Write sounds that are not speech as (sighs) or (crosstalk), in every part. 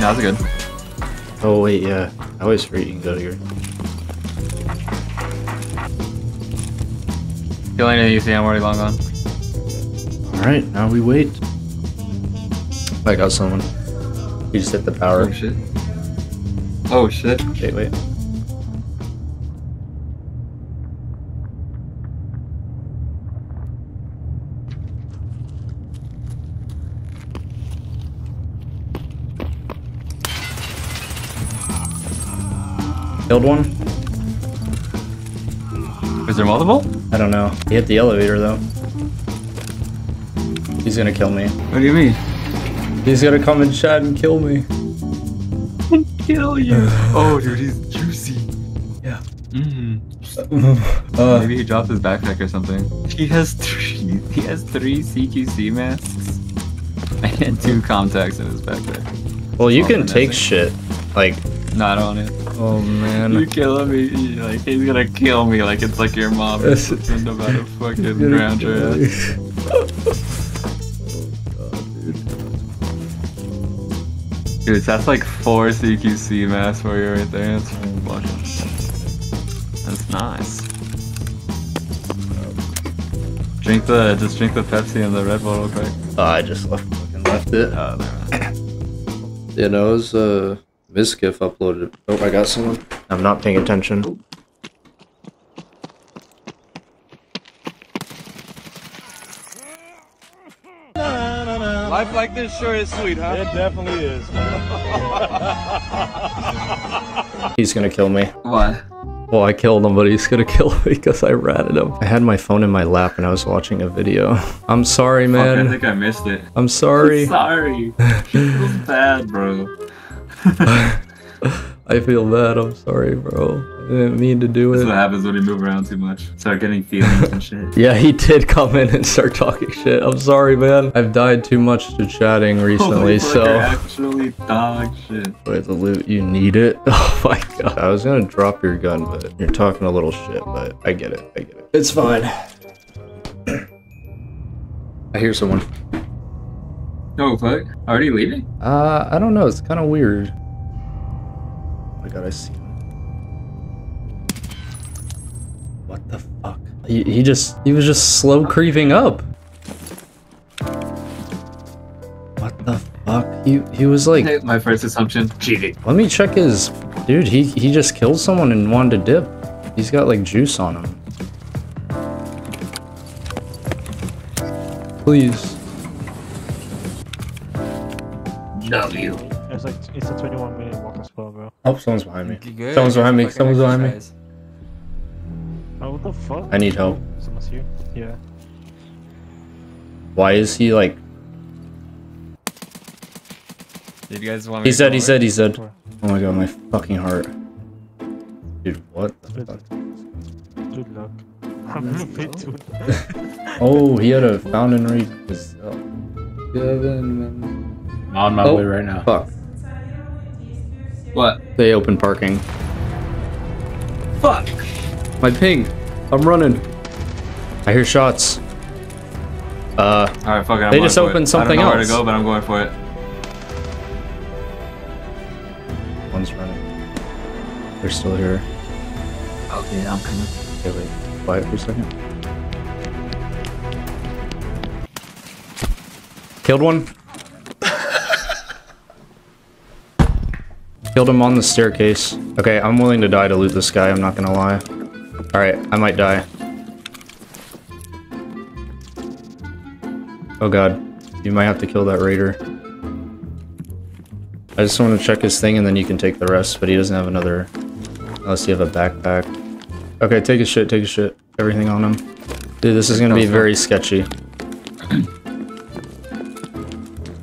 No, that's good. Oh wait, yeah. I always forget you can go to your. Kill anything you see, I'm already long gone. All right, now we wait. I got someone. You just hit the power. Oh shit. Oh shit. Wait, wait. Killed one? Is there multiple? I don't know. He hit the elevator though. He's gonna kill me. What do you mean? He's gonna come in chat and kill me. Kill you. (sighs) oh, dude, he's juicy. Yeah. Mm. (laughs) Uh, Maybe he dropped his backpack or something. He has three. He has three CQC masks (laughs) and two contacts in his backpack. well, you can take shit. Like, No, I don't want it. Oh man. You man. killing me? Like he's gonna kill me. Like it's like your mom. Yes. It's about to (laughs) fucking ground your ass. (laughs) Dude, that's like four CQC masks for you right there. That's fucking. That's nice. Drink the just drink the Pepsi and the Red Bull real quick. Oh, I just left, fucking left it. Oh, never mind. Yeah, no, it was uh, Mizkif uploaded. Oh, I got someone. I'm not paying attention. Life like this sure is sweet, huh? It definitely is. (laughs) He's gonna kill me. What? Well, I killed him, but he's gonna (laughs) kill me because I ratted him. I had my phone in my lap and I was watching a video. (laughs) I'm sorry, Fuck, I man. think I missed it. I'm sorry. Sorry. it was bad, bro. (laughs) I feel bad. I'm sorry, bro. I didn't mean to do it. That's what happens when you move around too much. Start getting feelings and shit. (laughs) Yeah, he did come in and start talking shit. I'm sorry, man. I've died too much to chatting recently, Holy so. actually dog shit. Wait, the loot, you need it? (laughs) Oh my god. I was gonna drop your gun, but you're talking a little shit, but I get it. I get it. It's fine. I hear someone. Oh fuck. Already leaving? Uh, I don't know. It's kind of weird. Oh my god, I see him. What the fuck? He, he just, he was just slow creeping up. What the fuck? He, he was like, Hey, my first assumption, cheating. let me check his, dude, he, he just killed someone and wanted to dip. He's got like juice on him. Please. W. It's like it's a 21 minute walk as well, bro. Oh, someone's behind me. Someone's behind me. Someone's behind me. Oh, what the fuck? I need help. Someone's here. Yeah. Why is he like, Did you guys want me he to said, go he said, he said. Oh my god, my fucking heart. Dude, what the Good, fuck? good luck. (laughs) I'm gonna pay. (laughs) Oh, he had a fountain right. his-. Kevin. On my Oh, way right now. Fuck. What? They open parking. Fuck! My ping! I'm running. I hear shots. Uh, Alright, fuck it. I'm They going just for it. opened something I don't know else. where to go, but I'm going for it. one's running. They're still here. Okay, I'm coming. Okay, wait. Quiet for a second. Killed one. Killed him on the staircase. Okay, I'm willing to die to loot this guy, I'm not gonna lie. Alright, I might die. Oh god. You might have to kill that raider. I just want to check his thing and then you can take the rest, but he doesn't have another... Unless you have a backpack. Okay, take his shit, take his shit. Everything on him. Dude, this is gonna be very sketchy. I'm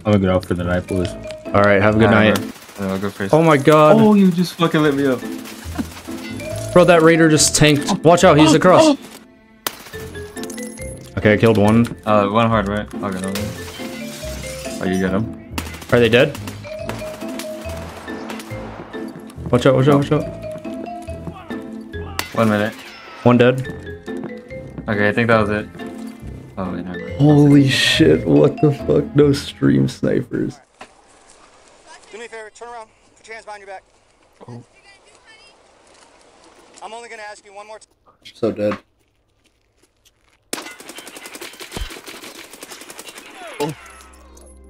gonna go out for the night, boys. Alright, have a good night. Bro. I'll go first. Oh my god. Oh, you just fucking lit me up. Bro, that raider just tanked. Watch out, he's across. Okay, I killed one. Uh, one hard, right? I'll get over. Oh, you get him? Are they dead? Watch out, watch out, watch out. One minute. One dead. Okay, I think that was it. Oh, wait, never mind. Holy shit, what the fuck? No stream snipers. Do me a favor, turn around. Put your hands behind your back. Oh. I'm only gonna ask you one more time. So dead. Oh.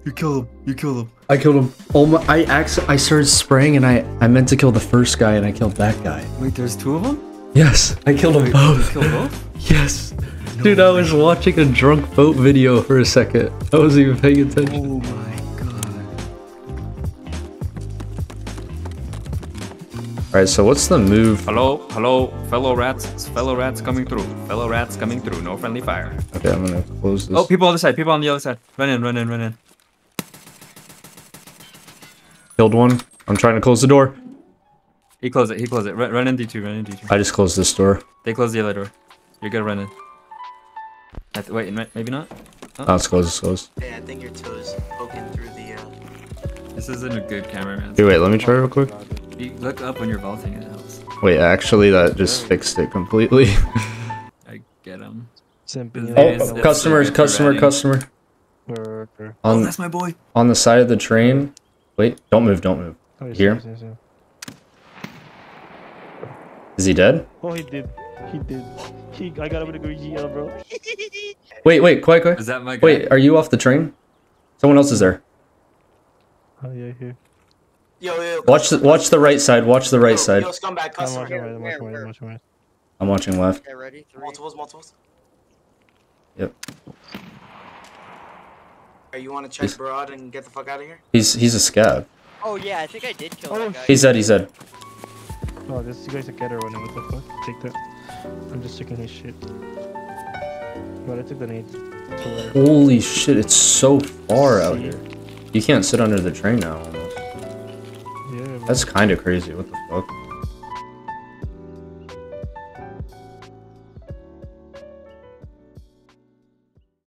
You killed him. You killed him. I killed him. Oh my! I acc- I started spraying and I I meant to kill the first guy and I killed that guy. Wait, there's two of them? Yes, I killed them Wait, both. You killed both? (laughs) Yes. Dude, I was watching a drunk boat video for a second. I wasn't even paying attention. Oh my Alright, so what's the move? Hello, hello, fellow rats, fellow rats coming through, fellow rats coming through, no friendly fire. Okay, I'm gonna close this. Oh, people on the side, people on the other side. Run in, run in, run in. Killed one. I'm trying to close the door. He closed it, he closed it. Run, run in D2, run in D2. I just closed this door. They closed the other door. You're gonna run in. I wait, maybe not? Oh, it's closed, it's closed. Hey, I think your toe's poking through the. This isn't a good camera, man. Hey, wait, let me try real quick. You look up when you're vaulting, it helps. Wait, actually, that just fixed it completely. (laughs) I get him. Simping Oh, it. it's- oh, it's customer, customer, ratty. customer. Where- where- Oh, On, that's my boy. on the side of the train. Wait, don't move, don't move. Oh, yes, Here? yes, yes, yes. Is he dead? Oh, he did. He did. He, I got him with a good GL, bro. Wait, wait, quiet, quiet. Is that my guy? Wait, are you off the train? Someone else is there. Oh, yeah, here. Yo, yo, Watch the watch the right side. Watch the right yo, side. Yo, scumbag I'm watching right, I'm watching right. I'm watching right. I'm watching left. Okay, ready? Three. Multiples, multiples. Yep. Hey, you want to check He's- broad and get the fuck out of here? He's he's a scab. Oh yeah, I think I did kill Oh, that guy. He's dead. He's dead. Oh, this guy's a getter running. What the fuck? Take that. I'm just checking his shit. But I took the nades. Holy shit! It's so far out here. You can't sit under the train now. Almost. Yeah. That's kind of crazy. What the fuck?